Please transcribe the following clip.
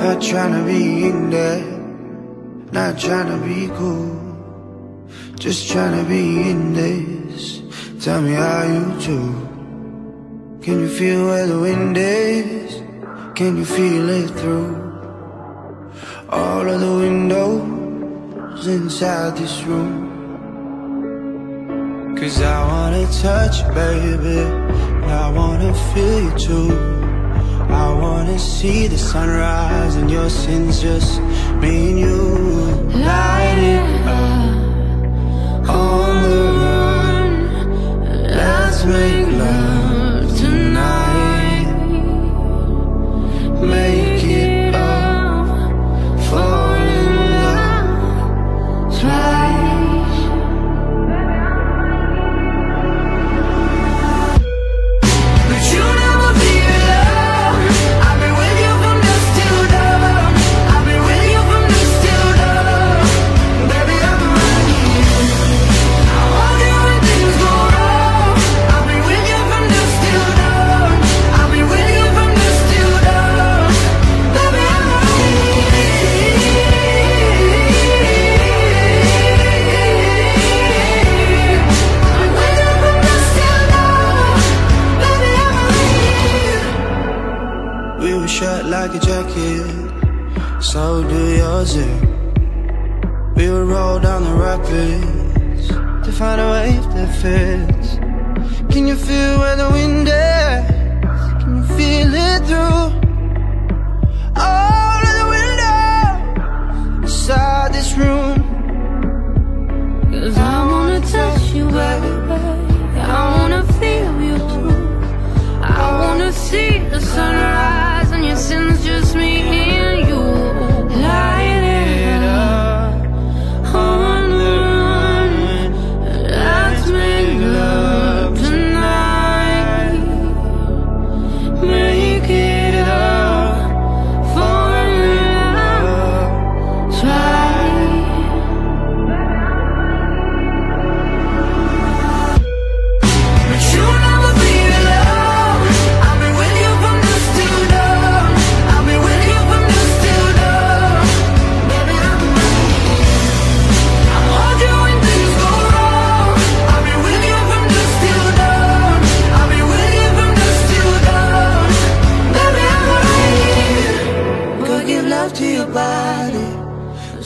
Not trying to be indie, not trying to be cool. Just trying to be in this. Tell me how you do. Can you feel where the wind is? Can you feel it through all of the windows inside this room? Cause I wanna touch you, baby. I wanna feel you too. I wanna see the sunrise and your sins just me and you. Light it up on the run. Let's make love tonight. Make it up, fall in love twice. Shut like a jacket, so do yours. eh? We would roll down the rapids to find a wave that fits. Can you feel where the wind is? Can you feel it through all of the windows inside this room? Cause I wanna touch you, baby. I wanna feel you too. I wanna see the sunrise